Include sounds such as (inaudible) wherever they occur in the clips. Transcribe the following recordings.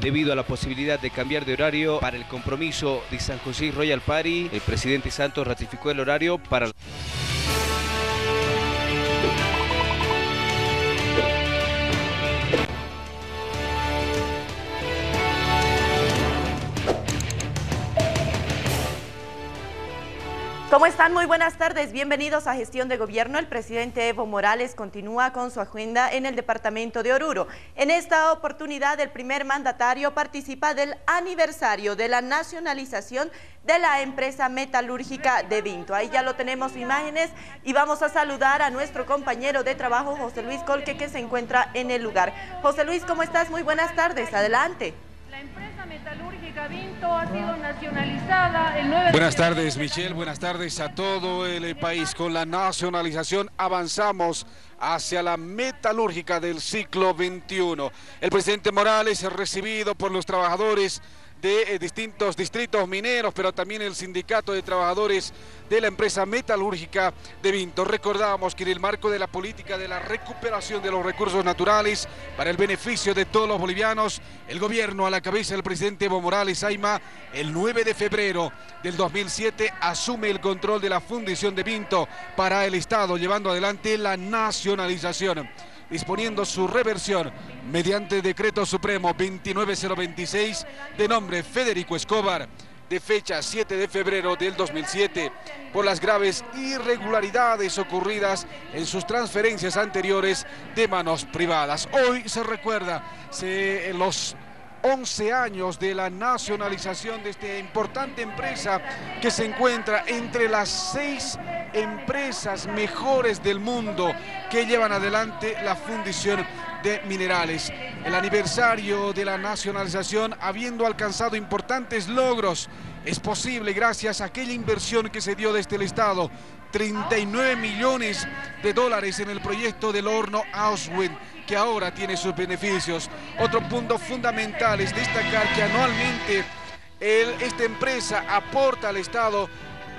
Debido a la posibilidad de cambiar de horario para el compromiso de San José Royal Party, el presidente Santos ratificó el horario para... ¿Cómo están? Muy buenas tardes. Bienvenidos a Gestión de Gobierno. El presidente Evo Morales continúa con su agenda en el departamento de Oruro. En esta oportunidad, el primer mandatario participa del aniversario de la nacionalización de la empresa metalúrgica de Vinto. Ahí ya lo tenemos imágenes y vamos a saludar a nuestro compañero de trabajo, José Luis Colque, que se encuentra en el lugar. José Luis, ¿cómo estás? Muy buenas tardes. Adelante. La empresa metalúrgica Vinto ha sido nacionalizada el 9 de Buenas tardes, Michelle. Buenas tardes a todo el país. Con la nacionalización avanzamos hacia la metalúrgica del siglo XXI. El presidente Morales es recibido por los trabajadores de eh, distintos distritos mineros, pero también el sindicato de trabajadores de la empresa metalúrgica de Vinto. Recordamos que en el marco de la política de la recuperación de los recursos naturales para el beneficio de todos los bolivianos, el gobierno a la cabeza del presidente Evo Morales Aima, el 9 de febrero del 2007 asume el control de la fundición de Vinto para el Estado, llevando adelante la nacionalización disponiendo su reversión mediante decreto supremo 29026 de nombre Federico Escobar de fecha 7 de febrero del 2007 por las graves irregularidades ocurridas en sus transferencias anteriores de manos privadas. Hoy se recuerda los 11 años de la nacionalización de esta importante empresa que se encuentra entre las seis empresas mejores del mundo que llevan adelante la fundición de minerales. El aniversario de la nacionalización habiendo alcanzado importantes logros es posible gracias a aquella inversión que se dio desde el Estado, 39 millones de dólares en el proyecto del horno Auschwitz que ahora tiene sus beneficios. Otro punto fundamental es destacar que anualmente esta empresa aporta al Estado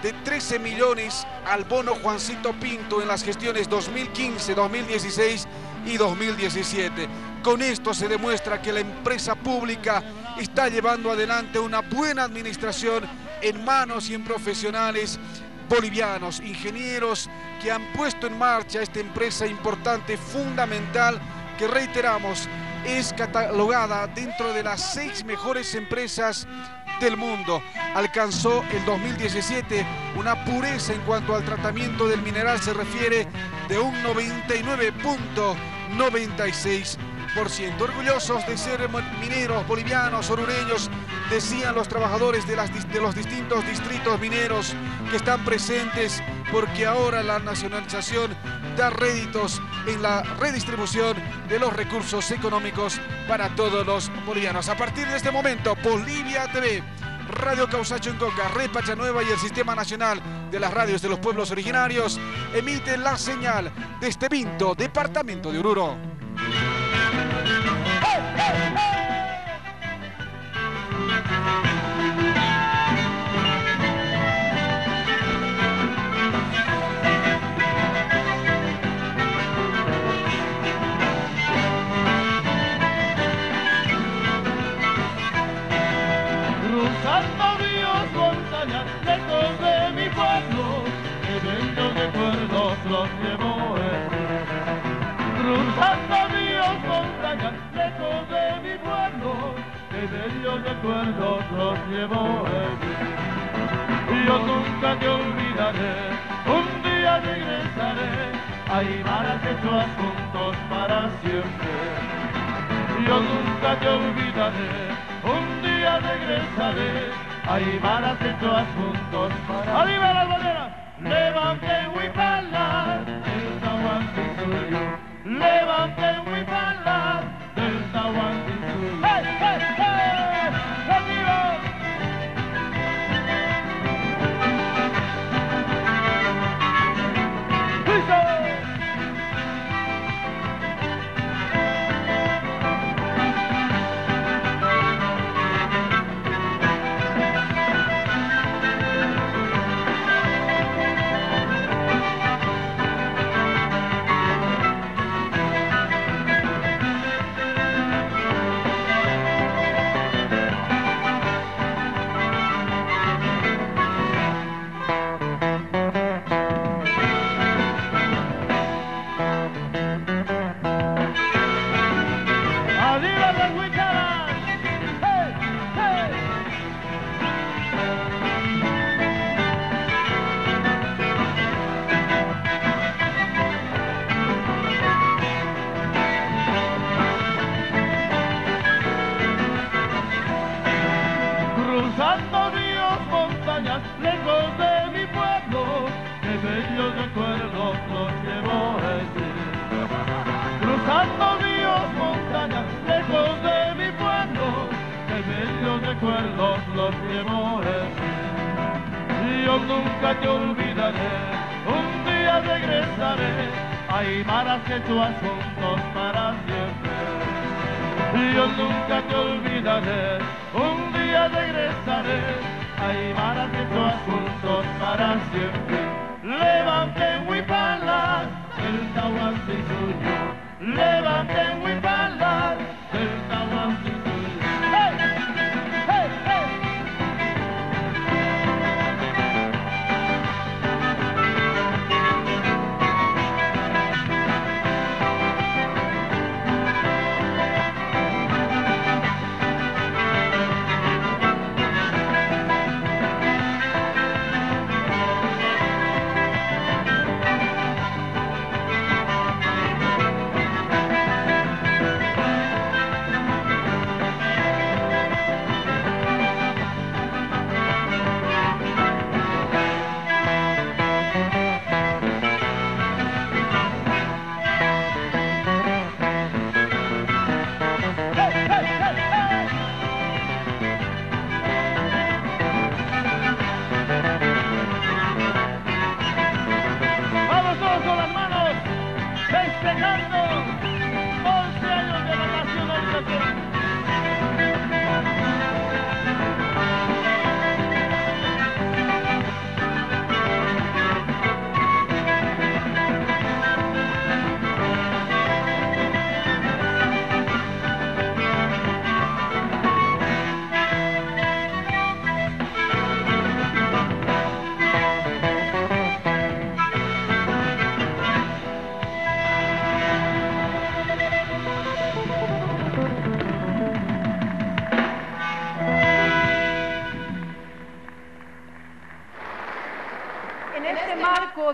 de 13 millones al bono Juancito Pinto en las gestiones 2015, 2016 y 2017. Con esto se demuestra que la empresa pública está llevando adelante una buena administración en manos y en profesionales bolivianos, ingenieros que han puesto en marcha esta empresa importante, fundamental, que reiteramos es catalogada dentro de las seis mejores empresas del mundo. Alcanzó el 2017 una pureza en cuanto al tratamiento del mineral se refiere de un 99.96%. Orgullosos de ser mineros bolivianos, orureños, decían los trabajadores de, los distintos distritos mineros que están presentes porque ahora la nacionalización da réditos en la redistribución de los recursos económicos para todos los bolivianos. A partir de este momento, Bolivia TV, Radio Causacho en Coca, Red Pachanueva y el Sistema Nacional de las Radios de los Pueblos Originarios emiten la señal de este Vinto, Departamento de Oruro. Bellos recuerdos los llevo él. Y yo nunca te olvidaré, un día regresaré a Ibarra hechos juntos para siempre. Yo nunca te olvidaré, un día regresaré a Ibarra hechos juntos para ¡Arriba las banderas! Levante Huipala. Levante Huipala,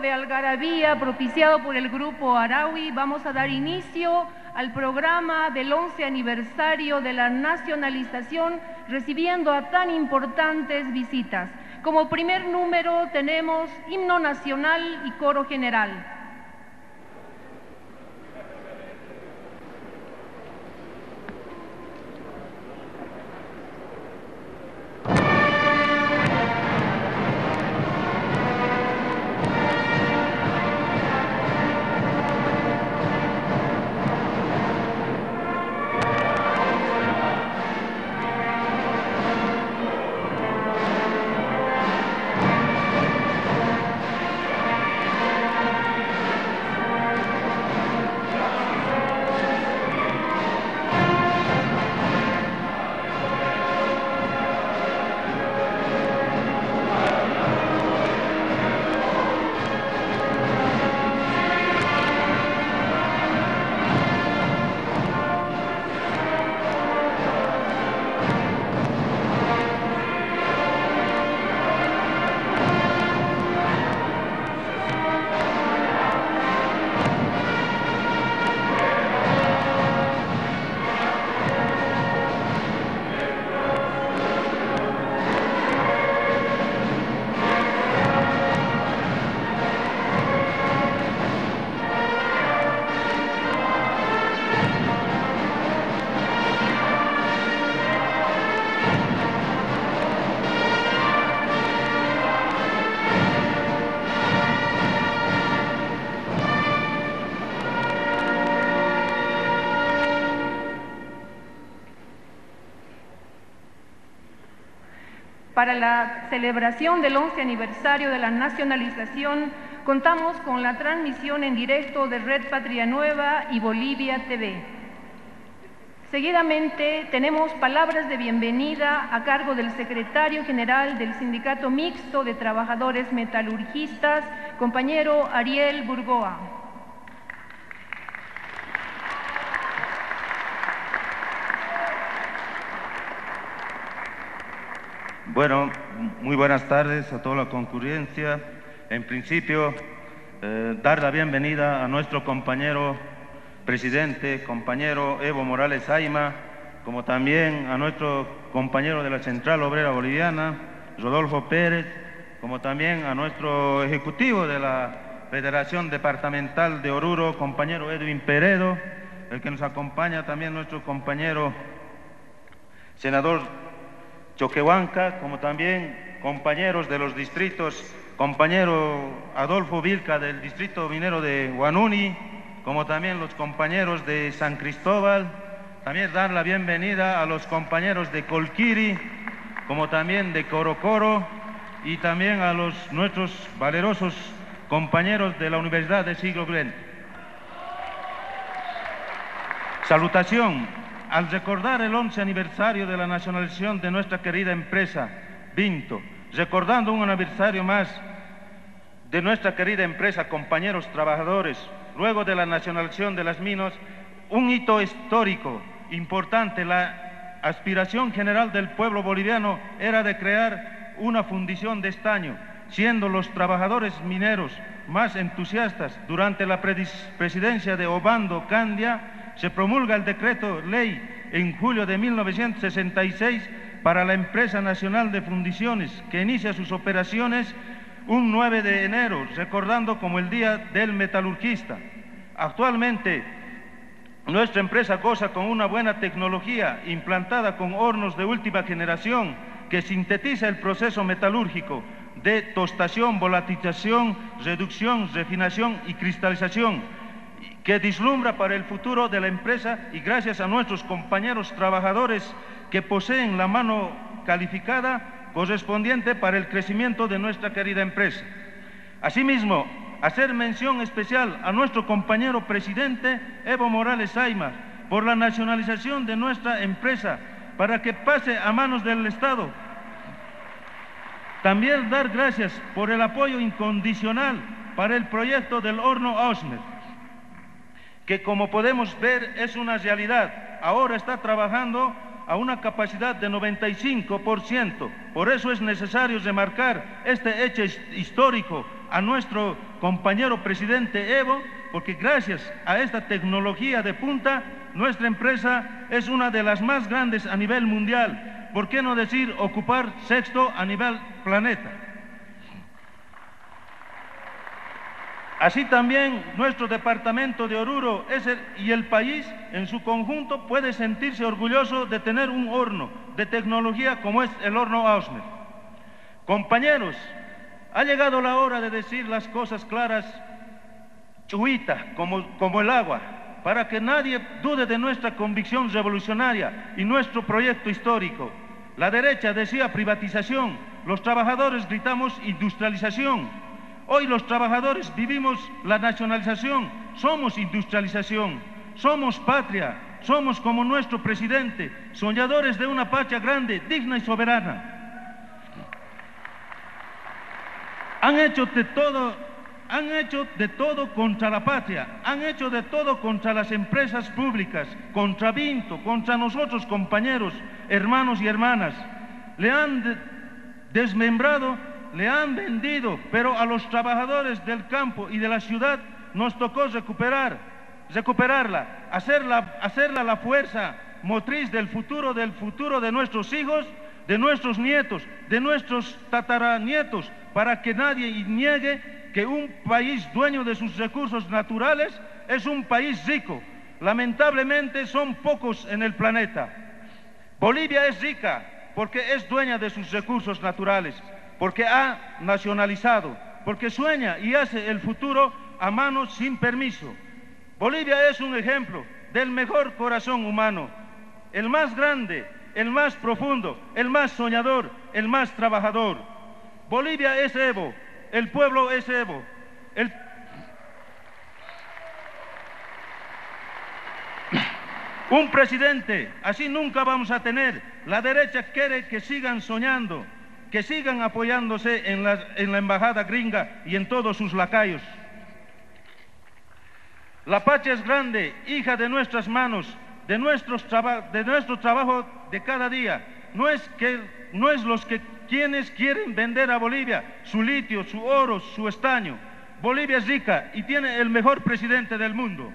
de algarabía propiciado por el Grupo Araui, vamos a dar inicio al programa del 11 aniversario de la nacionalización, recibiendo a tan importantes visitas. Como primer número tenemos himno nacional y coro general. Para la celebración del 11 aniversario de la nacionalización, contamos con la transmisión en directo de Red Patria Nueva y Bolivia TV. Seguidamente tenemos palabras de bienvenida a cargo del secretario general del Sindicato Mixto de Trabajadores Metalurgistas, compañero Ariel Burgoa. Bueno, muy buenas tardes a toda la concurrencia. En principio, eh, dar la bienvenida a nuestro compañero presidente, compañero Evo Morales Aima, como también a nuestro compañero de la Central Obrera Boliviana, Rodolfo Pérez, como también a nuestro ejecutivo de la Federación Departamental de Oruro, compañero Edwin Peredo, el que nos acompaña también nuestro compañero senador Choquehuanca, como también compañeros de los distritos, compañero Adolfo Vilca del distrito minero de Guanuni, como también los compañeros de San Cristóbal, también dar la bienvenida a los compañeros de Colquiri, como también de Corocoro y también a los nuestros valerosos compañeros de la Universidad de Siglo XX. Salutación al recordar el 11 aniversario de la nacionalización de nuestra querida empresa Vinto, recordando un aniversario más de nuestra querida empresa, compañeros trabajadores, luego de la nacionalización de las minas, un hito histórico importante, la aspiración general del pueblo boliviano era de crear una fundición de estaño, siendo los trabajadores mineros más entusiastas durante la presidencia de Obando Candia, se promulga el decreto ley en julio de 1966 para la empresa nacional de fundiciones que inicia sus operaciones un 9 de enero, recordando como el Día del Metalurgista. Actualmente, nuestra empresa goza con una buena tecnología implantada con hornos de última generación que sintetiza el proceso metalúrgico de tostación, volatilización, reducción, refinación y cristalización, que dislumbra para el futuro de la empresa y gracias a nuestros compañeros trabajadores que poseen la mano calificada correspondiente para el crecimiento de nuestra querida empresa. Asimismo, hacer mención especial a nuestro compañero presidente Evo Morales Aymar por la nacionalización de nuestra empresa para que pase a manos del Estado también dar gracias por el apoyo incondicional para el proyecto del horno Ausmer, que como podemos ver es una realidad. Ahora está trabajando a una capacidad de 95%. Por eso es necesario remarcar este hecho histórico a nuestro compañero presidente Evo, porque gracias a esta tecnología de punta, nuestra empresa es una de las más grandes a nivel mundial ¿por qué no decir ocupar sexto a nivel planeta? Así también nuestro departamento de Oruro y el país en su conjunto puede sentirse orgulloso de tener un horno de tecnología como es el horno Ausner. Compañeros, ha llegado la hora de decir las cosas claras, chuita, como, como el agua, para que nadie dude de nuestra convicción revolucionaria y nuestro proyecto histórico. La derecha decía privatización, los trabajadores gritamos industrialización. Hoy los trabajadores vivimos la nacionalización, somos industrialización, somos patria, somos como nuestro presidente, soñadores de una patria grande, digna y soberana. Han hecho de todo han hecho de todo contra la patria, han hecho de todo contra las empresas públicas, contra Vinto, contra nosotros compañeros, hermanos y hermanas. Le han desmembrado, le han vendido, pero a los trabajadores del campo y de la ciudad nos tocó recuperar, recuperarla, hacerla, hacerla la fuerza motriz del futuro, del futuro de nuestros hijos, de nuestros nietos, de nuestros tataranietos, para que nadie niegue que un país dueño de sus recursos naturales es un país rico. Lamentablemente son pocos en el planeta. Bolivia es rica porque es dueña de sus recursos naturales, porque ha nacionalizado, porque sueña y hace el futuro a manos sin permiso. Bolivia es un ejemplo del mejor corazón humano, el más grande, el más profundo, el más soñador, el más trabajador. Bolivia es Evo, el pueblo es Evo. (coughs) Un presidente, así nunca vamos a tener. La derecha quiere que sigan soñando, que sigan apoyándose en la, en la embajada gringa y en todos sus lacayos. La patria es grande, hija de nuestras manos, de, nuestros de nuestro trabajo de cada día. No es que no es los que quienes quieren vender a Bolivia su litio, su oro, su estaño. Bolivia es rica y tiene el mejor presidente del mundo.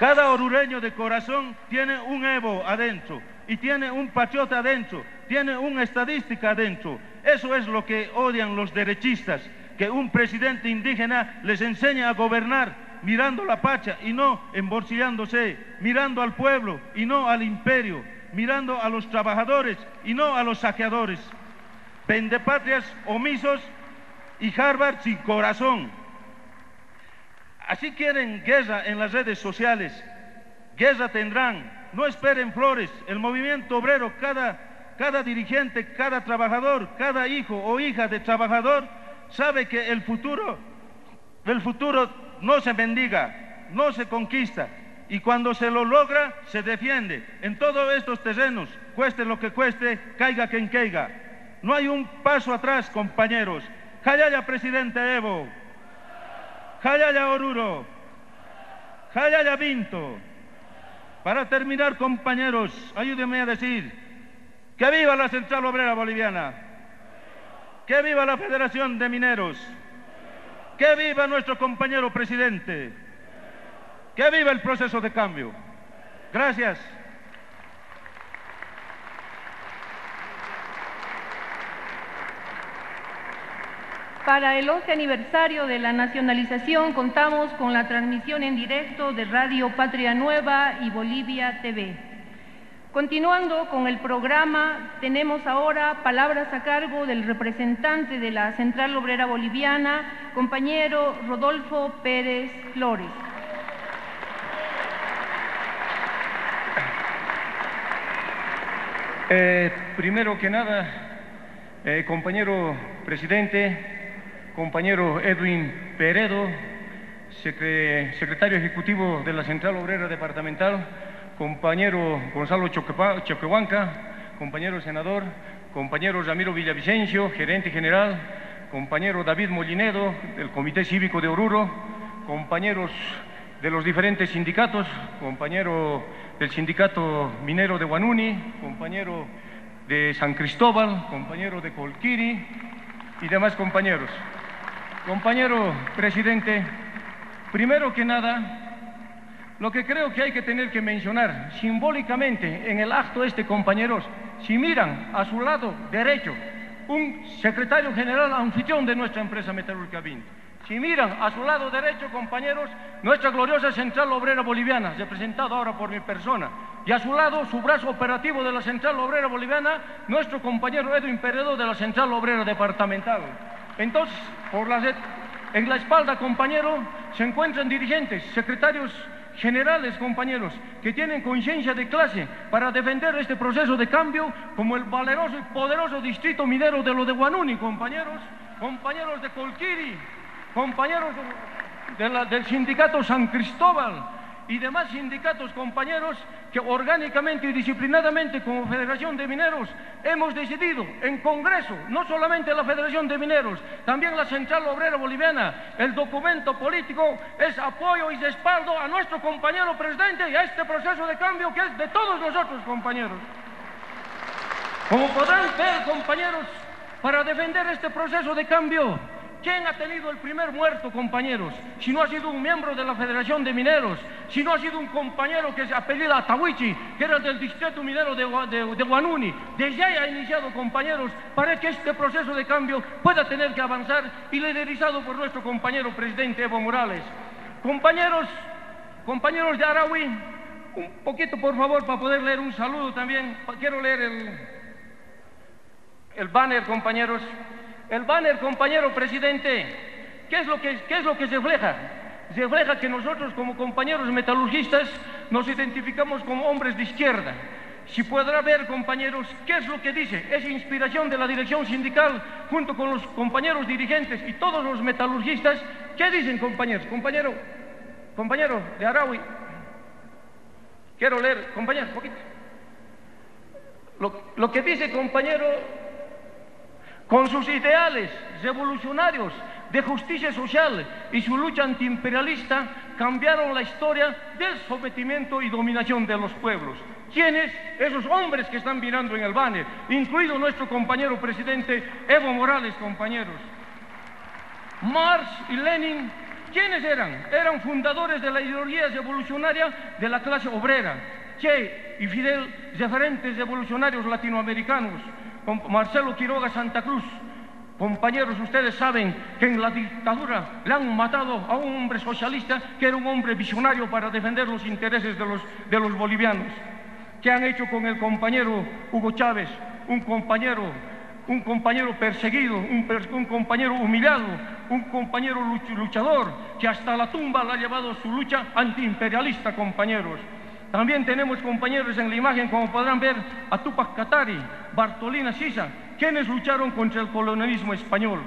Cada orureño de corazón tiene un Evo adentro y tiene un patriota adentro, tiene una estadística adentro. Eso es lo que odian los derechistas, que un presidente indígena les enseña a gobernar mirando la pacha y no embolsillándose, mirando al pueblo y no al imperio, mirando a los trabajadores y no a los saqueadores. Pendepatrias omisos y Harvard sin corazón. Así quieren guerra en las redes sociales. Guerra tendrán. No esperen flores. El movimiento obrero, cada, cada dirigente, cada trabajador, cada hijo o hija de trabajador sabe que el futuro, el futuro no se bendiga, no se conquista. Y cuando se lo logra, se defiende. En todos estos terrenos, cueste lo que cueste, caiga quien caiga. No hay un paso atrás, compañeros. Jayaya, presidente Evo. Jayaya Oruro, Jayaya Vinto. Para terminar, compañeros, ayúdenme a decir que viva la Central Obrera Boliviana, que viva la Federación de Mineros, que viva nuestro compañero presidente, que viva el proceso de cambio. Gracias. Para el 11 aniversario de la nacionalización contamos con la transmisión en directo de Radio Patria Nueva y Bolivia TV. Continuando con el programa, tenemos ahora palabras a cargo del representante de la Central Obrera Boliviana, compañero Rodolfo Pérez Flores. Eh, primero que nada, eh, compañero presidente, compañero Edwin Peredo, secretario ejecutivo de la Central Obrera Departamental, compañero Gonzalo Choquehuanca, compañero senador, compañero Ramiro Villavicencio, gerente general, compañero David Molinedo, del Comité Cívico de Oruro, compañeros de los diferentes sindicatos, compañero del Sindicato Minero de Guanuni, compañero de San Cristóbal, compañero de Colquiri y demás compañeros. Compañero presidente, primero que nada, lo que creo que hay que tener que mencionar simbólicamente en el acto este, compañeros, si miran a su lado derecho, un secretario general anfitrión de nuestra empresa metalúrgica BIN. Si miran a su lado derecho, compañeros, nuestra gloriosa Central Obrera Boliviana, representada ahora por mi persona, y a su lado su brazo operativo de la Central Obrera Boliviana, nuestro compañero Edwin Peredo de la Central Obrera Departamental. Entonces, en la espalda, compañero, se encuentran dirigentes, secretarios generales, compañeros, que tienen conciencia de clase para defender este proceso de cambio, como el valeroso y poderoso distrito minero de lo de Guanuni, compañeros, compañeros de Colquiri, compañeros del sindicato San Cristóbal, y demás sindicatos compañeros que orgánicamente y disciplinadamente como Federación de Mineros hemos decidido en Congreso, no solamente la Federación de Mineros, también la Central Obrera Boliviana, el documento político es apoyo y respaldo a nuestro compañero presidente y a este proceso de cambio que es de todos nosotros compañeros. Como podrán ver compañeros, para defender este proceso de cambio ¿Quién ha tenido el primer muerto, compañeros? Si no ha sido un miembro de la Federación de Mineros, si no ha sido un compañero que se apellida Tawichi, que era del distrito minero de, de, Guanuni. Desde ahí ha iniciado, compañeros, para que este proceso de cambio pueda tener que avanzar y liderizado por nuestro compañero presidente Evo Morales. Compañeros, compañeros de Araui, un poquito, por favor, para poder leer un saludo también. Quiero leer el, el banner, compañeros. El banner, compañero presidente, ¿qué es lo que, qué es lo refleja? Se refleja que nosotros como compañeros metalurgistas nos identificamos como hombres de izquierda. Si podrá ver, compañeros, qué es lo que dice. Es inspiración de la dirección sindical junto con los compañeros dirigentes y todos los metalurgistas. ¿Qué dicen, compañeros? Compañero, compañero de Araui. Quiero leer, compañero, un poquito. Lo que dice, compañero, con sus ideales revolucionarios de justicia social y su lucha antiimperialista, cambiaron la historia del sometimiento y dominación de los pueblos. ¿Quiénes? Esos hombres que están mirando en el banner, incluido nuestro compañero presidente Evo Morales, compañeros. Marx y Lenin, ¿quiénes eran? Eran fundadores de la ideología revolucionaria de la clase obrera. Che y Fidel, referentes revolucionarios latinoamericanos, Marcelo Quiroga Santa Cruz. Compañeros, ustedes saben que en la dictadura le han matado a un hombre socialista que era un hombre visionario para defender los intereses de los, de los bolivianos. ¿Qué han hecho con el compañero Hugo Chávez? Un compañero, un compañero perseguido, un, un compañero humillado, un compañero luchador que hasta la tumba le ha llevado su lucha antiimperialista, compañeros. También tenemos compañeros en la imagen, como podrán ver, a Tupac Katari, Bartolina Sisa, quienes lucharon contra el colonialismo español.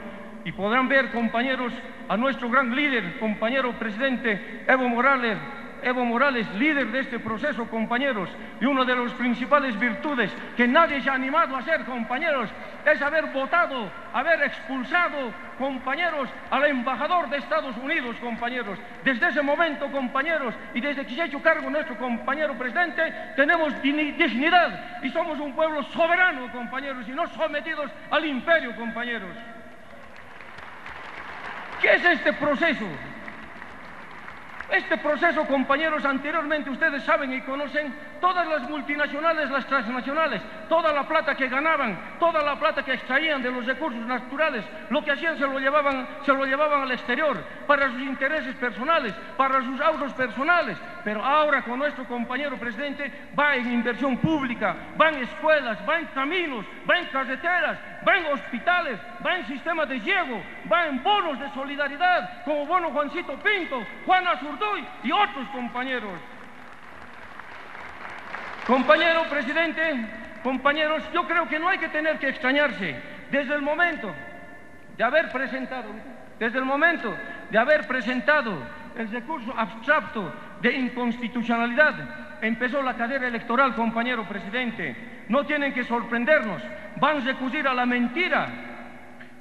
Y podrán ver, compañeros, a nuestro gran líder, compañero presidente Evo Morales, Evo Morales, líder de este proceso, compañeros, y una de las principales virtudes que nadie se ha animado a hacer, compañeros, es haber votado, haber expulsado, compañeros, al embajador de Estados Unidos, compañeros. Desde ese momento, compañeros, y desde que se ha hecho cargo nuestro compañero presidente, tenemos dignidad y somos un pueblo soberano, compañeros, y no sometidos al imperio, compañeros. ¿Qué es este proceso? Este proceso, compañeros, anteriormente ustedes saben y conocen todas las multinacionales, las transnacionales, toda la plata que ganaban, toda la plata que extraían de los recursos naturales, lo que hacían se lo llevaban, se lo llevaban al exterior para sus intereses personales, para sus ahorros personales. Pero ahora con nuestro compañero presidente va en inversión pública, va en escuelas, va en caminos, va en carreteras, va en hospitales, va en sistemas de ciego, va en bonos de solidaridad, como bono Juancito Pinto, Juan Azurduy y otros compañeros. Compañero presidente, compañeros, yo creo que no hay que tener que extrañarse. Desde el momento de haber presentado, desde el momento de haber presentado el recurso abstracto de inconstitucionalidad, empezó la carrera electoral, compañero presidente. No tienen que sorprendernos, van a recurrir a la mentira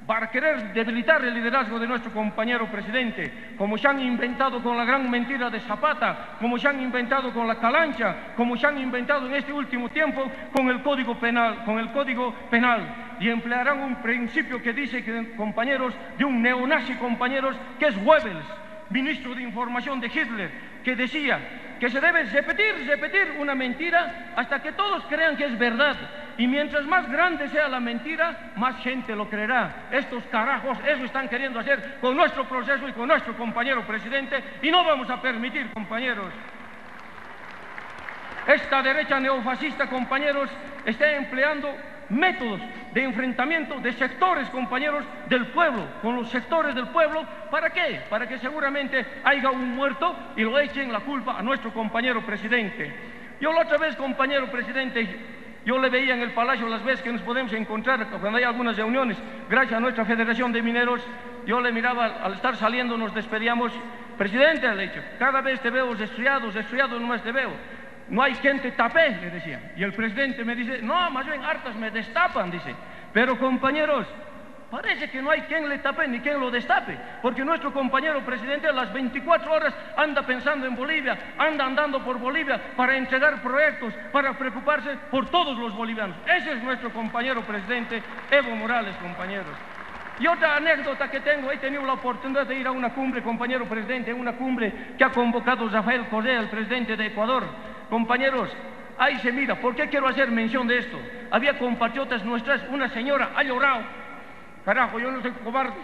para querer debilitar el liderazgo de nuestro compañero presidente, como se han inventado con la gran mentira de Zapata, como se han inventado con la calancha, como se han inventado en este último tiempo con el Código Penal, con el Código Penal. Y emplearán un principio que dice que compañeros de un neonazi compañeros que es Goebbels, ministro de información de Hitler, que decía que se debe repetir, repetir una mentira hasta que todos crean que es verdad. Y mientras más grande sea la mentira, más gente lo creerá. Estos carajos eso están queriendo hacer con nuestro proceso y con nuestro compañero presidente y no vamos a permitir, compañeros. Esta derecha neofascista, compañeros, está empleando métodos de enfrentamiento de sectores, compañeros, del pueblo, con los sectores del pueblo. ¿Para qué? Para que seguramente haya un muerto y lo echen la culpa a nuestro compañero presidente. Yo la otra vez, compañero presidente, yo le veía en el palacio las veces que nos podemos encontrar cuando hay algunas reuniones, gracias a nuestra Federación de Mineros, yo le miraba, al estar saliendo nos despedíamos, presidente, le he dicho, cada vez te veo resfriado, resfriado nomás te veo no hay quien te tape, le decía. Y el presidente me dice, no, más bien hartas me destapan, dice. Pero compañeros, parece que no hay quien le tape ni quien lo destape, porque nuestro compañero presidente a las 24 horas anda pensando en Bolivia, anda andando por Bolivia para entregar proyectos, para preocuparse por todos los bolivianos. Ese es nuestro compañero presidente Evo Morales, compañeros. Y otra anécdota que tengo, he tenido la oportunidad de ir a una cumbre, compañero presidente, una cumbre que ha convocado Rafael Correa, el presidente de Ecuador. Compañeros, ahí se mira, ¿por qué quiero hacer mención de esto? Había compatriotas nuestras, una señora ha llorado. Carajo, yo no soy cobarde,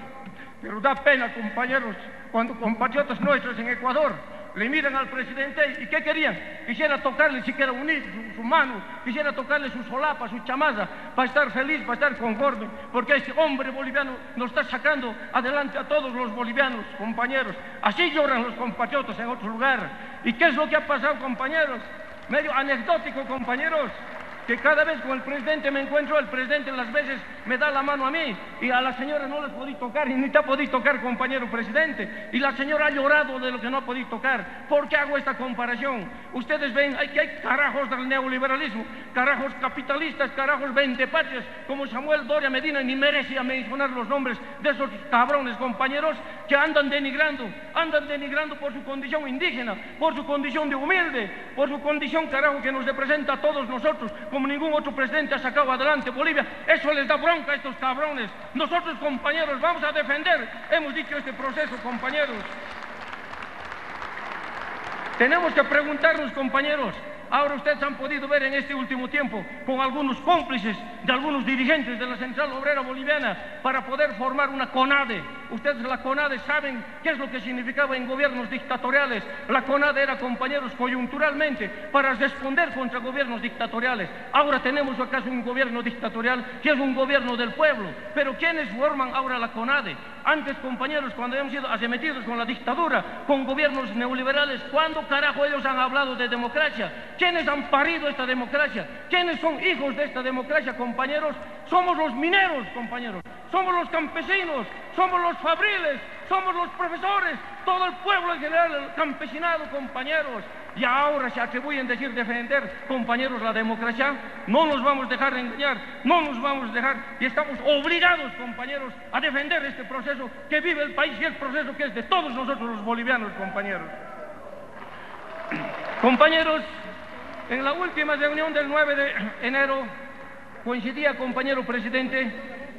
pero da pena, compañeros, cuando compatriotas nuestros en Ecuador le miran al presidente y ¿qué querían? Quisiera tocarle siquiera unir su, mano, quisiera tocarle su solapa, su chamaza, para estar feliz, para estar conforme, porque este hombre boliviano nos está sacando adelante a todos los bolivianos, compañeros. Así lloran los compatriotas en otro lugar. ¿Y qué es lo que ha pasado, compañeros? Medio anecdótico, compañeros. Que cada vez con el presidente me encuentro, el presidente las veces me da la mano a mí y a la señora no les podí tocar y ni te podido tocar, compañero presidente. Y la señora ha llorado de lo que no ha podido tocar. ¿Por qué hago esta comparación? Ustedes ven hay que hay carajos del neoliberalismo, carajos capitalistas, carajos ventepatrias, como Samuel Doria Medina, ni merecía mencionar los nombres de esos cabrones compañeros que andan denigrando, andan denigrando por su condición indígena, por su condición de humilde, por su condición, carajo, que nos representa a todos nosotros como ningún otro presidente ha sacado adelante Bolivia. Eso les da bronca a estos cabrones. Nosotros, compañeros, vamos a defender, hemos dicho este proceso, compañeros. Tenemos que preguntarnos, compañeros, Ahora ustedes han podido ver en este último tiempo con algunos cómplices de algunos dirigentes de la Central Obrera Boliviana para poder formar una CONADE. Ustedes la CONADE saben qué es lo que significaba en gobiernos dictatoriales. La CONADE era, compañeros, coyunturalmente para responder contra gobiernos dictatoriales. Ahora tenemos acaso un gobierno dictatorial que es un gobierno del pueblo. Pero ¿quiénes forman ahora la CONADE? Antes, compañeros, cuando hemos sido arremetidos con la dictadura, con gobiernos neoliberales, ¿cuándo carajo ellos han hablado de democracia? ¿Quiénes han parido esta democracia? ¿Quiénes son hijos de esta democracia, compañeros? Somos los mineros, compañeros. Somos los campesinos, somos los fabriles, somos los profesores, todo el pueblo en general, el campesinado, compañeros. Y ahora se atribuyen decir defender, compañeros, la democracia. No nos vamos a dejar engañar, no nos vamos a dejar y estamos obligados, compañeros, a defender este proceso que vive el país y el proceso que es de todos nosotros los bolivianos, compañeros. (clears throat) Compañeros, en la última reunión del 9 de enero coincidía, compañero presidente,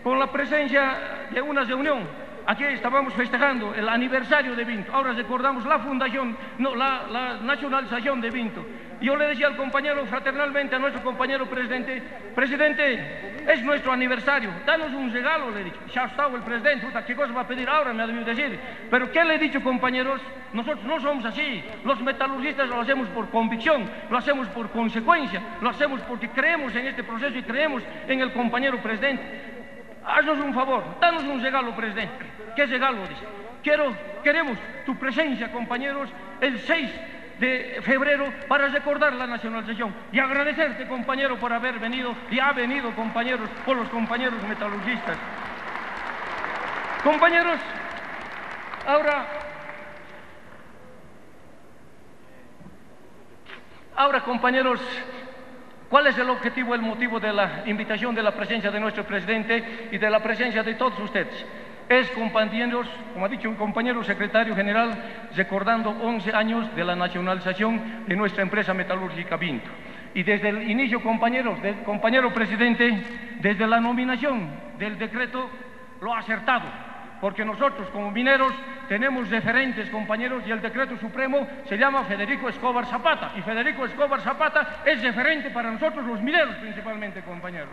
con la presencia de una reunión. Aquí estábamos festejando el aniversario de Vinto. Ahora recordamos la fundación, no, la, nacionalización de Vinto. Yo le decía al compañero fraternalmente, a nuestro compañero presidente, presidente, es nuestro aniversario, danos un regalo, le he dicho. Ya ha estado el presidente, ¿qué cosa va a pedir ahora? Me ha debido decir. Pero ¿qué le he dicho, compañeros? Nosotros no somos así. Los metalurgistas lo hacemos por convicción, lo hacemos por consecuencia, lo hacemos porque creemos en este proceso y creemos en el compañero presidente. Haznos un favor, danos un regalo, presidente. ¿Qué regalo? Dice. Quiero, queremos tu presencia, compañeros, el 6 de febrero para recordar la nacionalización y agradecerte, compañero, por haber venido y ha venido, compañeros, por los compañeros metalurgistas. Compañeros, ahora, ahora, compañeros, ¿Cuál es el objetivo, el motivo de la invitación de la presencia de nuestro presidente y de la presencia de todos ustedes? Es, compañeros, como ha dicho un compañero secretario general, recordando 11 años de la nacionalización de nuestra empresa metalúrgica Vinto. Y desde el inicio, compañeros, compañero presidente, desde la nominación del decreto, lo ha acertado porque nosotros como mineros tenemos referentes, compañeros, y el decreto supremo se llama Federico Escobar Zapata, y Federico Escobar Zapata es referente para nosotros los mineros principalmente, compañeros.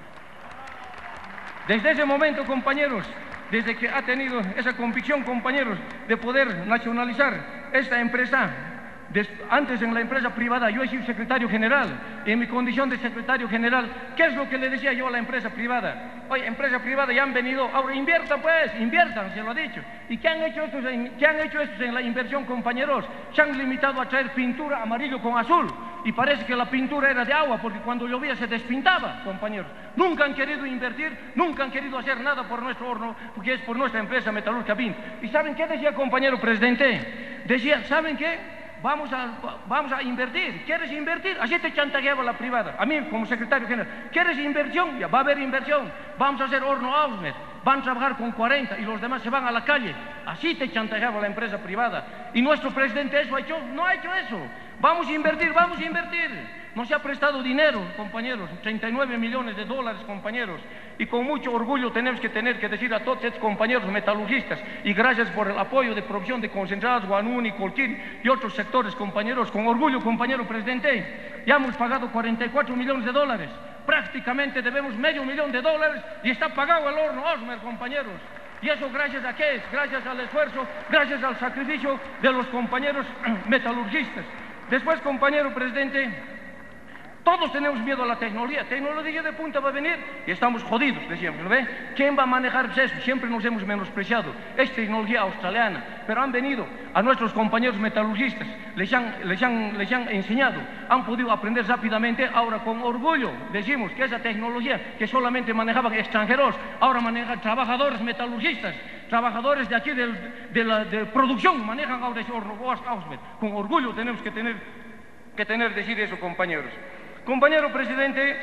Desde ese momento, compañeros, desde que ha tenido esa convicción, compañeros, de poder nacionalizar esta empresa, antes en la empresa privada yo he sido secretario general en mi condición de secretario general, ¿qué es lo que le decía yo a la empresa privada? Oye, empresa privada ya han venido, ahora inviertan pues, inviertan, se lo ha dicho. ¿Y qué han hecho estos qué han hecho estos en la inversión, compañeros? Se han limitado a traer pintura amarillo con azul y parece que la pintura era de agua porque cuando llovía se despintaba, compañeros. Nunca han querido invertir, nunca han querido hacer nada por nuestro horno, porque es por nuestra empresa metalúrgica BIN. ¿Y saben qué decía, compañero presidente? Decía, ¿saben qué? vamos a, vamos a invertir. ¿Quieres invertir? Así te chantajeaba la privada. A mí, como secretario general, ¿quieres inversión? Ya va a haber inversión. Vamos a hacer horno Ausmer. Van a trabajar con 40 y los demás se van a la calle. Así te chantajeaba la empresa privada. Y nuestro presidente eso ha hecho. No ha hecho eso. Vamos a invertir, vamos a invertir. No se ha prestado dinero, compañeros, 39 millones de dólares, compañeros. Y con mucho orgullo tenemos que tener que decir a todos estos compañeros metalurgistas, y gracias por el apoyo de provisión de concentrados, Guanuni, Colquín y otros sectores, compañeros. Con orgullo, compañero presidente, ya hemos pagado 44 millones de dólares. Prácticamente debemos medio millón de dólares y está pagado el horno Osmer, compañeros. ¿Y eso gracias a qué es? Gracias al esfuerzo, gracias al sacrificio de los compañeros (clears throat) metalurgistas. Después, compañero presidente, Todos tenemos miedo a la tecnología. Tecnología de punta va a venir y estamos jodidos, decíamos. ¿no ve? ¿Quién va a manejar eso? Siempre nos hemos menospreciado. Es tecnología australiana, pero han venido a nuestros compañeros metalurgistas, les han, les han, les han enseñado, han podido aprender rápidamente. Ahora, con orgullo, decimos que esa tecnología que solamente manejaban extranjeros, ahora manejan trabajadores metalurgistas, trabajadores de aquí de, la de producción, manejan Con orgullo tenemos que tener, que tener decir eso, compañeros. Compañero presidente,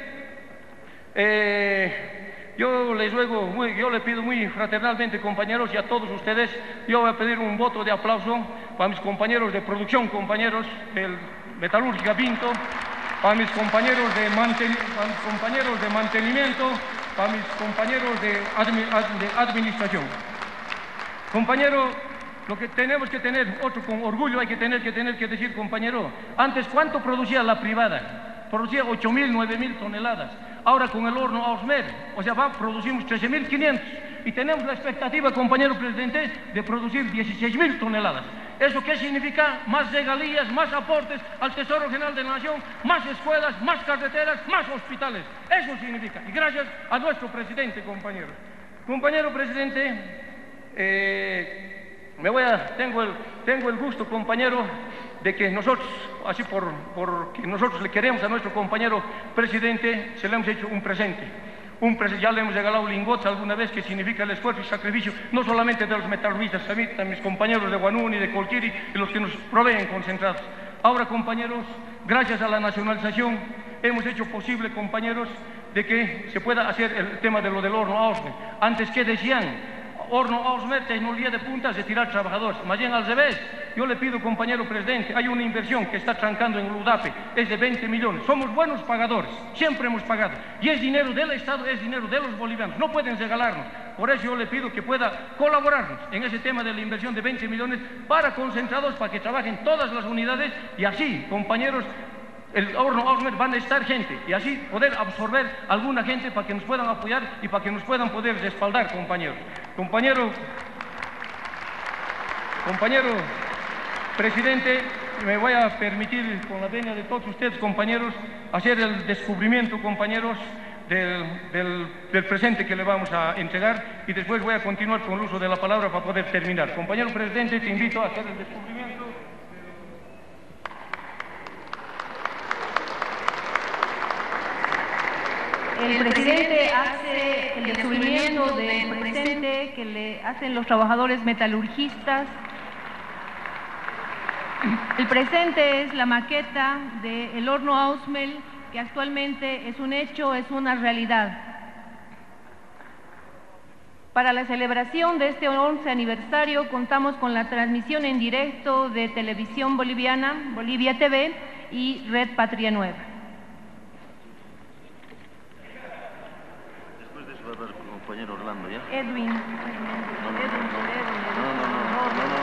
eh, yo les ruego, yo le pido muy fraternalmente, compañeros, y a todos ustedes, yo voy a pedir un voto de aplauso para mis compañeros de producción, compañeros del Metalúrgica Pinto, para mis compañeros de, compañeros de mantenimiento, para mis compañeros de, de administración. Compañero, lo que tenemos que tener, otro con orgullo hay que tener que tener que decir, compañero, antes cuánto producía la privada producía 8.000, 9.000 toneladas. Ahora con el horno Ausmer, o sea, va, producimos 13.500 y tenemos la expectativa, compañero presidente, de producir 16.000 toneladas. ¿Eso qué significa? Más regalías, más aportes al Tesoro General de la Nación, más escuelas, más carreteras, más hospitales. Eso significa. Y gracias a nuestro presidente, compañero. Compañero presidente, eh, me voy a, tengo, el, tengo el gusto, compañero, de que nosotros, así por, porque nosotros le queremos a nuestro compañero presidente, se le hemos hecho un presente. Un presente, ya le hemos regalado lingotes alguna vez, que significa el esfuerzo y sacrificio, no solamente de los metalurgistas, también de mis compañeros de Guanuni, de Colquiri y los que nos proveen concentrados. Ahora, compañeros, gracias a la nacionalización, hemos hecho posible, compañeros, de que se pueda hacer el tema de lo del horno Ausne. Antes, ¿qué decían? Horno Ausmer, tecnología de puntas de tirar trabajadores. Más bien al revés. Yo le pido, compañero presidente, hay una inversión que está trancando en Ludape, es de 20 millones. Somos buenos pagadores, siempre hemos pagado. Y es dinero del Estado, es dinero de los bolivianos. No pueden regalarnos. Por eso yo le pido que pueda colaborarnos en ese tema de la inversión de 20 millones para concentrados, para que trabajen todas las unidades y así, compañeros, el horno Osmer van a estar gente y así poder absorber alguna gente para que nos puedan apoyar y para que nos puedan poder respaldar, compañeros. Compañero, compañero presidente, me voy a permitir, con la venia de todos ustedes, compañeros, hacer el descubrimiento, compañeros, del, presente que le vamos a entregar y después voy a continuar con el uso de la palabra para poder terminar. Compañero presidente, te invito a hacer el descubrimiento. El presidente hace el descubrimiento del presente que le hacen los trabajadores metalurgistas. El presente es la maqueta del horno Ausmel, que actualmente es un hecho, es una realidad. Para la celebración de este 11 aniversario contamos con la transmisión en directo de Televisión Boliviana, Bolivia TV y Red Patria Nueva. Orlando, ¿ya? Edwin. No, no, no, no, no, no,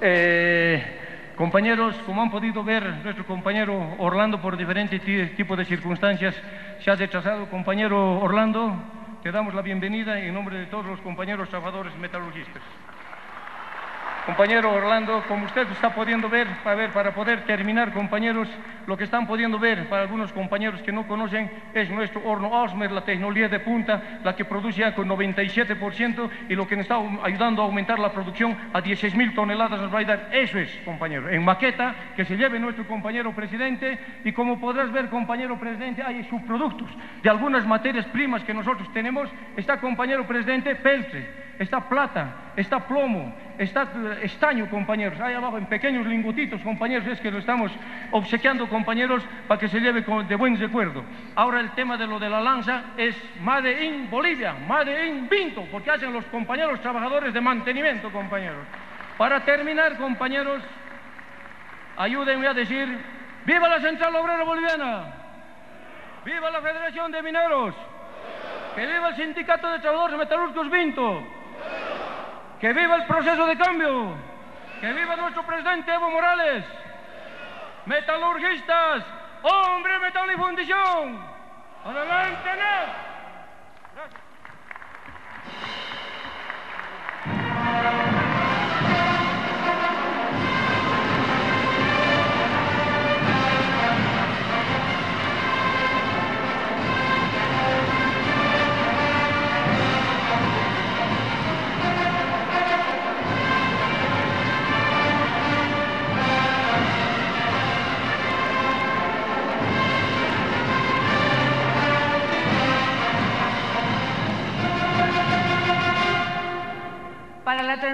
Eh, compañeros, como han podido ver, nuestro compañero Orlando, por diferentes tipos de circunstancias, se ha rechazado. Compañero Orlando, te damos la bienvenida en nombre de todos los compañeros trabajadores metalurgistas. Compañero Orlando, como usted está pudiendo ver, para, ver, para poder terminar, compañeros, lo que están pudiendo ver para algunos compañeros que no conocen es nuestro horno Osmer, la tecnología de punta, la que produce ya con 97% y lo que nos está ayudando a aumentar la producción a 16.000 toneladas nos va a. Eso es, compañero, en maqueta que se lleve nuestro compañero presidente y como podrás ver, compañero presidente, hay subproductos de algunas materias primas que nosotros tenemos. Está, compañero presidente, peltre está plata, está plomo, está estaño, compañeros. Ahí abajo en pequeños lingotitos, compañeros, es que lo estamos obsequiando, compañeros, para que se lleve de buen recuerdo. Ahora el tema de lo de la lanza es Made in Bolivia, Made in Vinto, porque hacen los compañeros trabajadores de mantenimiento, compañeros. Para terminar, compañeros, ayúdenme a decir, ¡Viva la Central Obrera Boliviana! ¡Viva la Federación de Mineros! ¡Que viva el Sindicato de Trabajadores Metalúrgicos Vinto! ¡Que viva el proceso de cambio! ¡Que viva nuestro presidente Evo Morales! ¡Metalurgistas! ¡Hombre, metal y fundición! ¡Adelante, Gracias.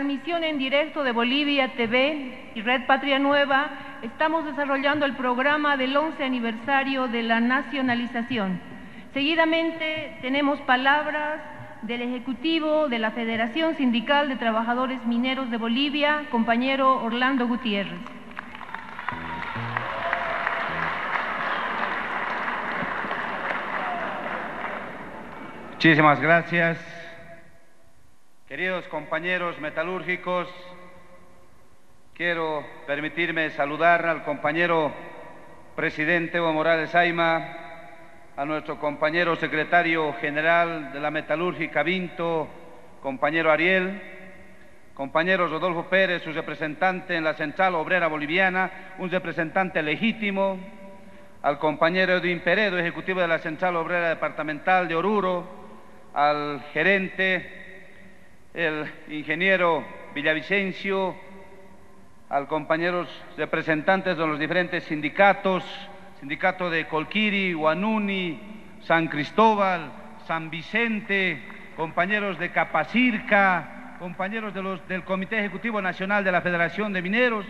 Transmisión en directo de Bolivia TV y Red Patria Nueva, estamos desarrollando el programa del 11 aniversario de la nacionalización. Seguidamente tenemos palabras del Ejecutivo de la Federación Sindical de Trabajadores Mineros de Bolivia, compañero Orlando Gutiérrez. Muchísimas gracias. Queridos compañeros metalúrgicos, quiero permitirme saludar al compañero presidente Evo Morales Aima, a nuestro compañero secretario general de la metalúrgica Vinto, compañero Ariel, compañero Rodolfo Pérez, su representante en la Central Obrera Boliviana, un representante legítimo, al compañero Edwin Peredo, ejecutivo de la Central Obrera Departamental de Oruro, al gerente, el ingeniero Villavicencio, al compañeros representantes de los diferentes sindicatos, sindicato de Colquiri, Guanuni, San Cristóbal, San Vicente, compañeros de Capacirca, compañeros de los, del Comité Ejecutivo Nacional de la Federación de Mineros,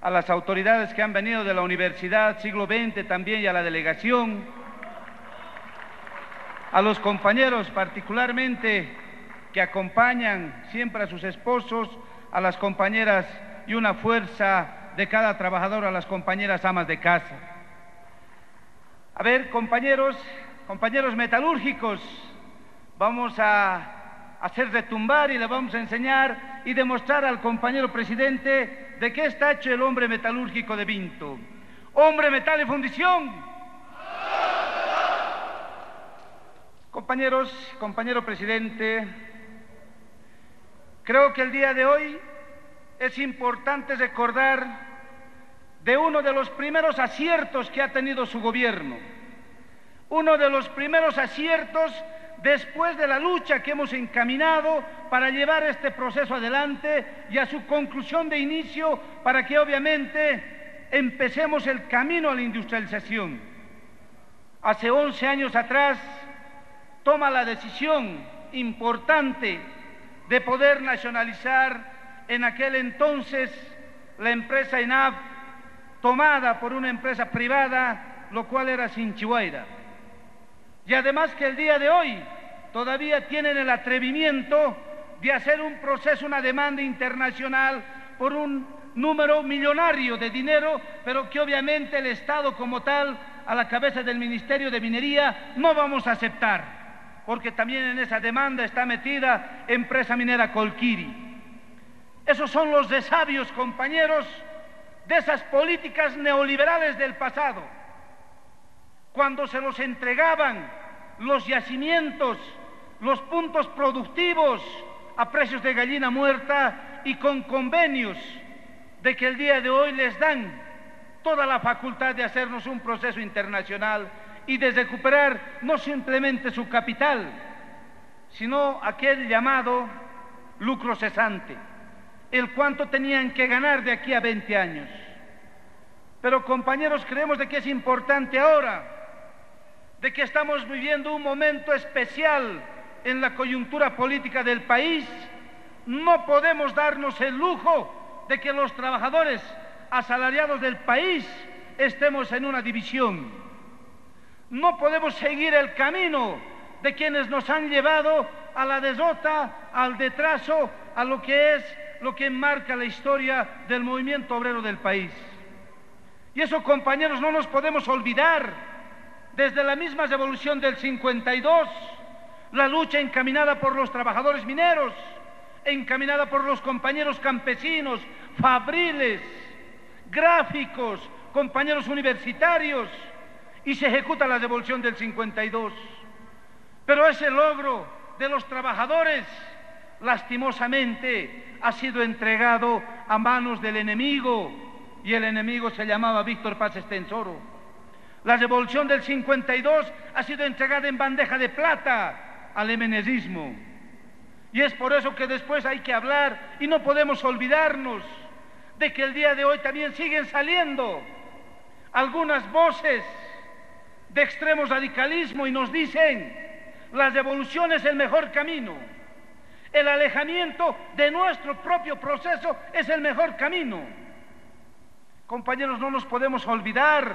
a las autoridades que han venido de la Universidad Siglo XX también y a la delegación, a los compañeros particularmente que acompañan siempre a sus esposos, a las compañeras y una fuerza de cada trabajador, a las compañeras amas de casa. A ver, compañeros, compañeros metalúrgicos, vamos a hacer retumbar y le vamos a enseñar y demostrar al compañero presidente de qué está hecho el hombre metalúrgico de Vinto. Hombre, metal y fundición. Compañeros, compañero presidente, creo que el día de hoy es importante recordar de uno de los primeros aciertos que ha tenido su gobierno, uno de los primeros aciertos después de la lucha que hemos encaminado para llevar este proceso adelante y a su conclusión de inicio para que obviamente empecemos el camino a la industrialización. Hace 11 años atrás, toma la decisión importante de poder nacionalizar en aquel entonces la empresa INAP tomada por una empresa privada, lo cual era Sinchihuayra. Y además que el día de hoy todavía tienen el atrevimiento de hacer un proceso, una demanda internacional por un número millonario de dinero, pero que obviamente el Estado como tal, a la cabeza del Ministerio de Minería, no vamos a aceptar porque también en esa demanda está metida empresa minera Colquiri. Esos son los desabios, compañeros, de esas políticas neoliberales del pasado. Cuando se los entregaban los yacimientos, los puntos productivos a precios de gallina muerta y con convenios de que el día de hoy les dan toda la facultad de hacernos un proceso internacional y de recuperar no simplemente su capital, sino aquel llamado lucro cesante, el cuánto tenían que ganar de aquí a 20 años. Pero compañeros, creemos de que es importante ahora, de que estamos viviendo un momento especial en la coyuntura política del país, no podemos darnos el lujo de que los trabajadores asalariados del país estemos en una división. No podemos seguir el camino de quienes nos han llevado a la derrota, al detraso, a lo que es lo que marca la historia del movimiento obrero del país. Y eso, compañeros, no nos podemos olvidar. Desde la misma revolución del 52, la lucha encaminada por los trabajadores mineros, encaminada por los compañeros campesinos, fabriles, gráficos, compañeros universitarios, y se ejecuta la devolución del 52. Pero ese logro de los trabajadores, lastimosamente, ha sido entregado a manos del enemigo y el enemigo se llamaba Víctor Paz Estensoro. La revolución del 52 ha sido entregada en bandeja de plata al emenedismo. Y es por eso que después hay que hablar y no podemos olvidarnos de que el día de hoy también siguen saliendo algunas voces de extremo radicalismo y nos dicen, la revolución es el mejor camino. El alejamiento de nuestro propio proceso es el mejor camino. Compañeros, no nos podemos olvidar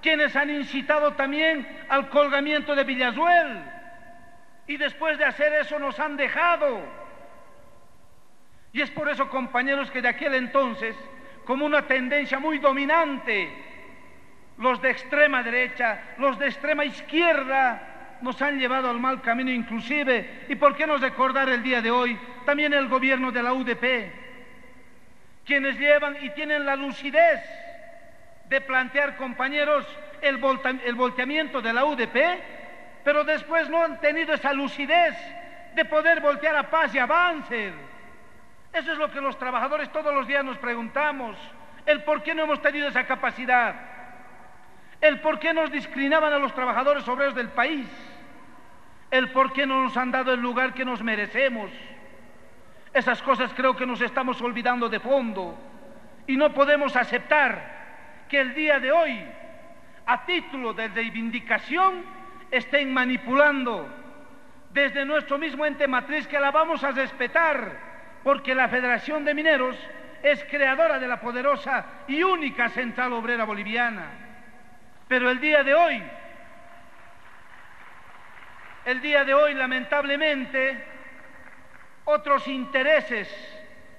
quienes han incitado también al colgamiento de Villazuel y después de hacer eso nos han dejado. Y es por eso, compañeros, que de aquel entonces, como una tendencia muy dominante, los de extrema derecha, los de extrema izquierda, nos han llevado al mal camino inclusive. ¿Y por qué no recordar el día de hoy también el gobierno de la UDP? Quienes llevan y tienen la lucidez de plantear, compañeros, el volteamiento de la UDP, pero después no han tenido esa lucidez de poder voltear a paz y avance. Eso es lo que los trabajadores todos los días nos preguntamos, el por qué no hemos tenido esa capacidad, el por qué nos discriminaban a los trabajadores obreros del país el por qué no nos han dado el lugar que nos merecemos. Esas cosas creo que nos estamos olvidando de fondo y no podemos aceptar que el día de hoy, a título de reivindicación, estén manipulando desde nuestro mismo ente matriz que la vamos a respetar, porque la Federación de Mineros es creadora de la poderosa y única Central Obrera Boliviana. Pero el día de hoy el día de hoy, lamentablemente, otros intereses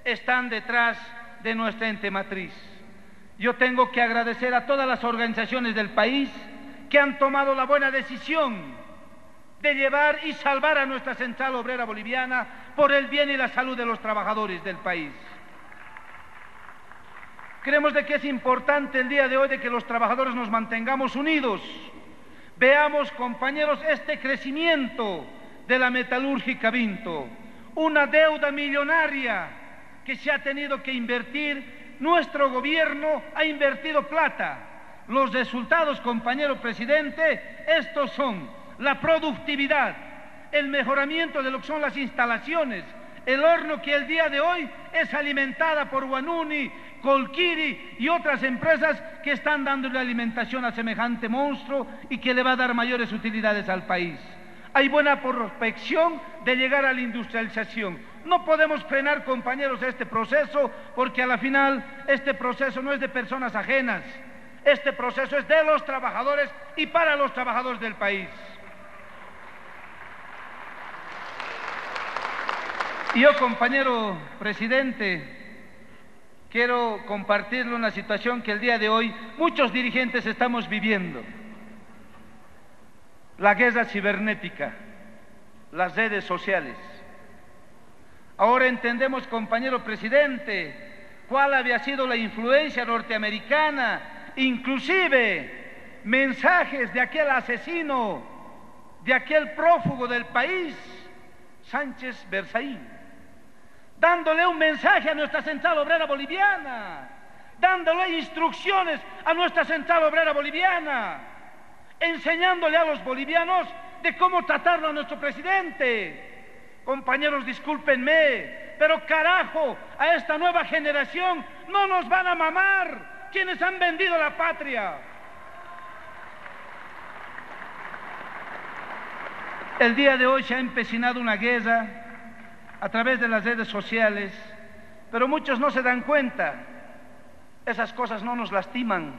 están detrás de nuestra ente matriz. Yo tengo que agradecer a todas las organizaciones del país que han tomado la buena decisión de llevar y salvar a nuestra central obrera boliviana por el bien y la salud de los trabajadores del país. Creemos de que es importante el día de hoy que los trabajadores nos mantengamos unidos. Veamos, compañeros, este crecimiento de la metalúrgica Vinto, una deuda millonaria que se ha tenido que invertir, nuestro gobierno ha invertido plata. Los resultados, compañero presidente, estos son la productividad, el mejoramiento de lo que son las instalaciones, el horno que el día de hoy es alimentada por Guanuni, Colquiri y otras empresas que están dándole alimentación a semejante monstruo y que le va a dar mayores utilidades al país. Hay buena prospección de llegar a la industrialización. No podemos frenar, compañeros, este proceso porque a la final este proceso no es de personas ajenas. Este proceso es de los trabajadores y para los trabajadores del país. Yo, compañero presidente, quiero compartirle una situación que el día de hoy muchos dirigentes estamos viviendo. La guerra cibernética, las redes sociales. Ahora entendemos, compañero presidente, cuál había sido la influencia norteamericana, inclusive mensajes de aquel asesino, de aquel prófugo del país, Sánchez Berzaín dándole un mensaje a nuestra central obrera boliviana, dándole instrucciones a nuestra central obrera boliviana, enseñándole a los bolivianos de cómo tratarlo a nuestro presidente. Compañeros, discúlpenme, pero carajo, a esta nueva generación no nos van a mamar quienes han vendido la patria. El día de hoy se ha empecinado una guerra a través de las redes sociales, pero muchos no se dan cuenta. Esas cosas no nos lastiman.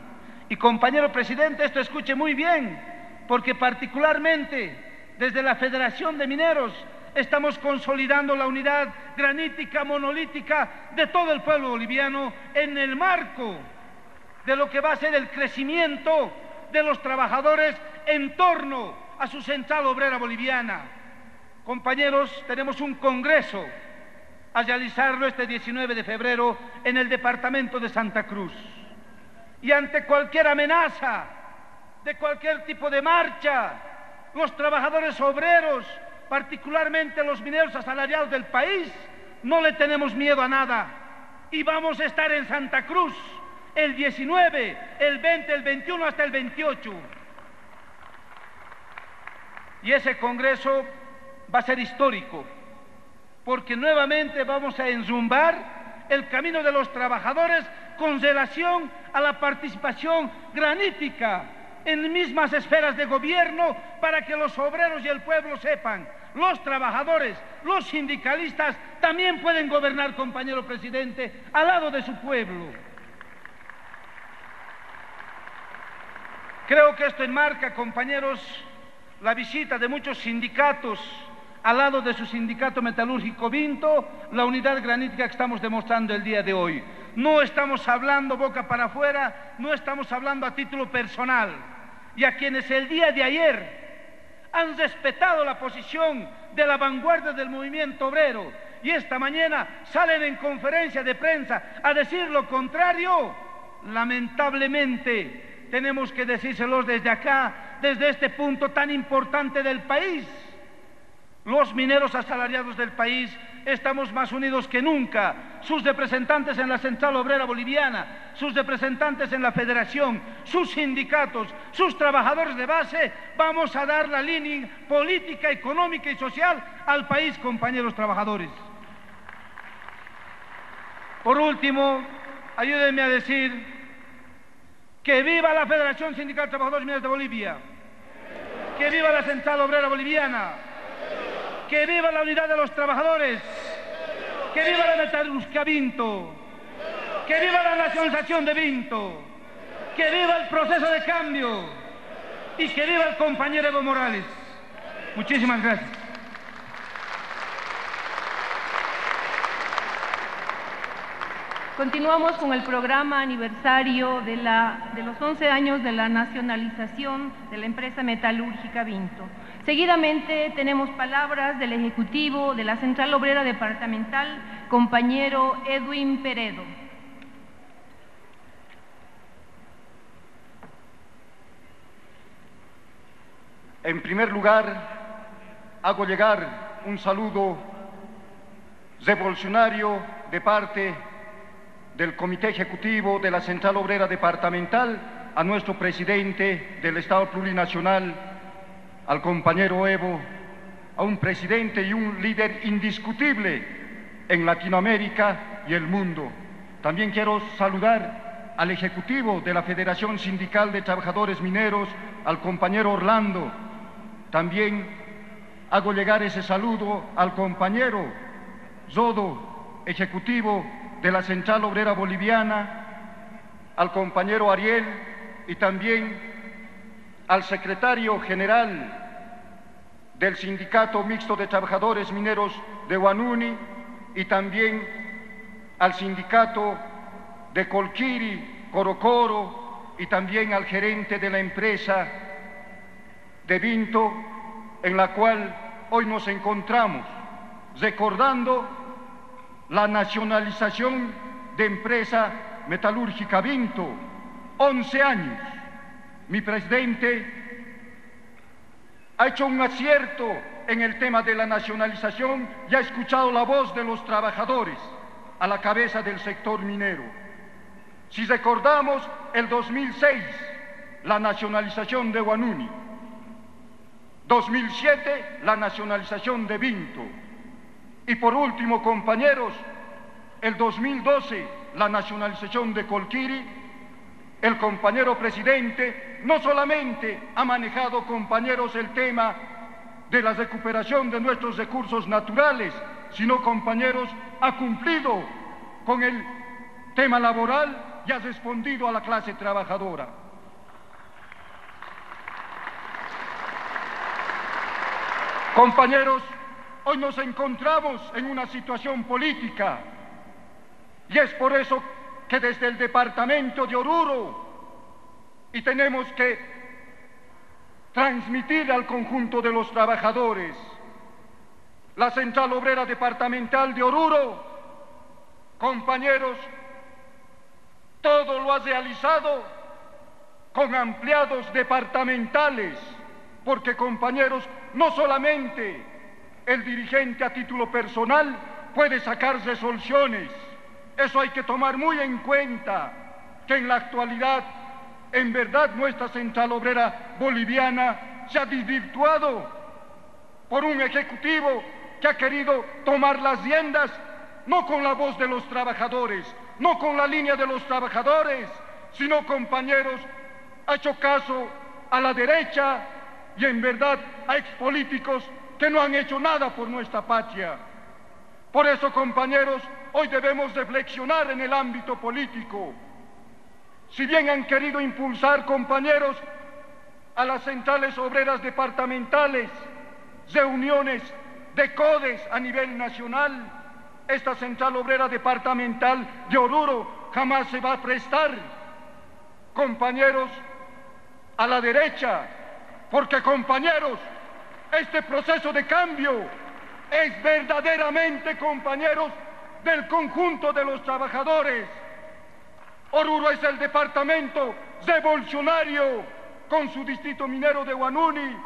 Y compañero presidente, esto escuche muy bien, porque particularmente desde la Federación de Mineros estamos consolidando la unidad granítica, monolítica de todo el pueblo boliviano en el marco de lo que va a ser el crecimiento de los trabajadores en torno a su central obrera boliviana. Compañeros, tenemos un congreso a realizarlo este 19 de febrero en el departamento de Santa Cruz. Y ante cualquier amenaza, de cualquier tipo de marcha, los trabajadores obreros, particularmente los mineros asalariados del país, no le tenemos miedo a nada. Y vamos a estar en Santa Cruz el 19, el 20, el 21 hasta el 28. Y ese congreso va a ser histórico, porque nuevamente vamos a enzumbar el camino de los trabajadores con relación a la participación granítica en mismas esferas de gobierno para que los obreros y el pueblo sepan los trabajadores, los sindicalistas también pueden gobernar, compañero presidente, al lado de su pueblo. Creo que esto enmarca, compañeros, la visita de muchos sindicatos al lado de su sindicato metalúrgico Vinto, la unidad granítica que estamos demostrando el día de hoy. No estamos hablando boca para afuera, no estamos hablando a título personal. Y a quienes el día de ayer han respetado la posición de la vanguardia del movimiento obrero y esta mañana salen en conferencia de prensa a decir lo contrario, lamentablemente tenemos que decírselos desde acá, desde este punto tan importante del país. Los mineros asalariados del país estamos más unidos que nunca. Sus representantes en la Central Obrera Boliviana, sus representantes en la Federación, sus sindicatos, sus trabajadores de base, vamos a dar la línea política, económica y social al país, compañeros trabajadores. Por último, ayúdenme a decir que viva la Federación Sindical de Trabajadores Mineros de Bolivia, que viva la Central Obrera Boliviana, que viva la unidad de los trabajadores, que viva la metalurgia Vinto, que viva la nacionalización de Vinto, que viva el proceso de cambio y que viva el compañero Evo Morales. Muchísimas gracias. Continuamos con el programa aniversario de, la, de los 11 años de la nacionalización de la empresa metalúrgica Vinto. Seguidamente tenemos palabras del Ejecutivo de la Central Obrera Departamental, compañero Edwin Peredo. En primer lugar, hago llegar un saludo revolucionario de parte del Comité Ejecutivo de la Central Obrera Departamental a nuestro presidente del Estado Plurinacional, al compañero Evo, a un presidente y un líder indiscutible en Latinoamérica y el mundo. También quiero saludar al Ejecutivo de la Federación Sindical de Trabajadores Mineros, al compañero Orlando. También hago llegar ese saludo al compañero Zodo, Ejecutivo de la Central Obrera Boliviana, al compañero Ariel y también al secretario general del Sindicato Mixto de Trabajadores Mineros de Huanuni y también al sindicato de Colquiri, Corocoro y también al gerente de la empresa de Vinto, en la cual hoy nos encontramos recordando la nacionalización de empresa metalúrgica Vinto, 11 años. Mi presidente ha hecho un acierto en el tema de la nacionalización y ha escuchado la voz de los trabajadores a la cabeza del sector minero. Si recordamos el 2006, la nacionalización de Guanuni, 2007, la nacionalización de Vinto, y por último, compañeros, el 2012, la nacionalización de Colquiri, el compañero presidente no solamente ha manejado, compañeros, el tema de la recuperación de nuestros recursos naturales, sino, compañeros, ha cumplido con el tema laboral y ha respondido a la clase trabajadora. Compañeros, hoy nos encontramos en una situación política y es por eso que desde el departamento de Oruro y tenemos que transmitir al conjunto de los trabajadores la Central Obrera Departamental de Oruro, compañeros, todo lo ha realizado con ampliados departamentales, porque compañeros, no solamente el dirigente a título personal puede sacar resoluciones, eso hay que tomar muy en cuenta, que en la actualidad, en verdad, nuestra central obrera boliviana se ha desvirtuado por un ejecutivo que ha querido tomar las riendas, no con la voz de los trabajadores, no con la línea de los trabajadores, sino compañeros, ha hecho caso a la derecha y en verdad a expolíticos que no han hecho nada por nuestra patria. Por eso, compañeros, hoy debemos reflexionar en el ámbito político. Si bien han querido impulsar, compañeros, a las centrales obreras departamentales, reuniones de CODES a nivel nacional, esta central obrera departamental de Oruro jamás se va a prestar, compañeros, a la derecha, porque compañeros, este proceso de cambio es verdaderamente, compañeros, del conjunto de los trabajadores. Oruro es el departamento revolucionario con su distrito minero de Guanuni.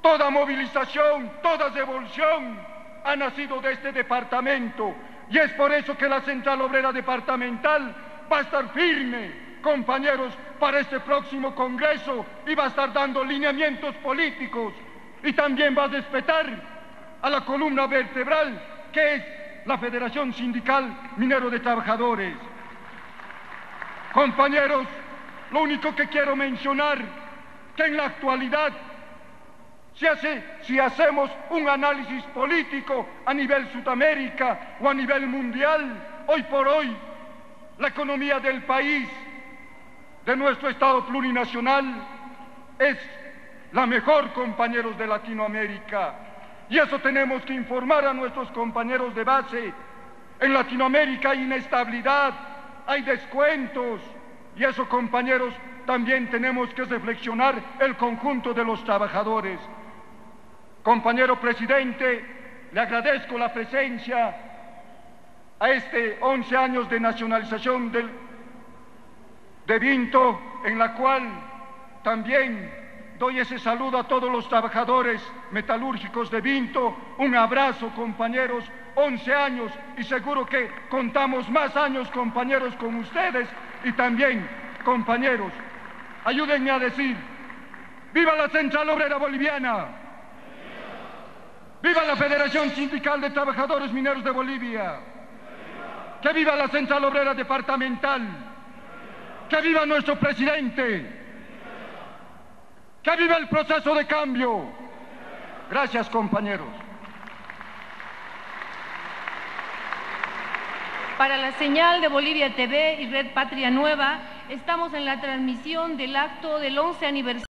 Toda movilización, toda revolución ha nacido de este departamento y es por eso que la Central Obrera Departamental va a estar firme, compañeros, para este próximo Congreso y va a estar dando lineamientos políticos y también va a respetar a la columna vertebral que es la Federación Sindical Minero de Trabajadores. Compañeros, lo único que quiero mencionar que en la actualidad si, hace, si, hacemos un análisis político a nivel Sudamérica o a nivel mundial, hoy por hoy la economía del país, de nuestro Estado plurinacional, es la mejor, compañeros de Latinoamérica. Y eso tenemos que informar a nuestros compañeros de base. En Latinoamérica hay inestabilidad, hay descuentos, y eso, compañeros, también tenemos que reflexionar el conjunto de los trabajadores. Compañero presidente, le agradezco la presencia a este 11 años de nacionalización del, de Vinto, en la cual también doy ese saludo a todos los trabajadores metalúrgicos de Vinto. Un abrazo, compañeros. 11 años y seguro que contamos más años, compañeros, con ustedes y también, compañeros, ayúdenme a decir, ¡viva la Central Obrera Boliviana! ¡Viva la Federación Sindical de Trabajadores Mineros de Bolivia! ¡Que viva la Central Obrera Departamental! ¡Que viva nuestro presidente! ¡Que viva el proceso de cambio! Gracias, compañeros. Para la señal de Bolivia TV y Red Patria Nueva, estamos en la transmisión del acto del 11 aniversario.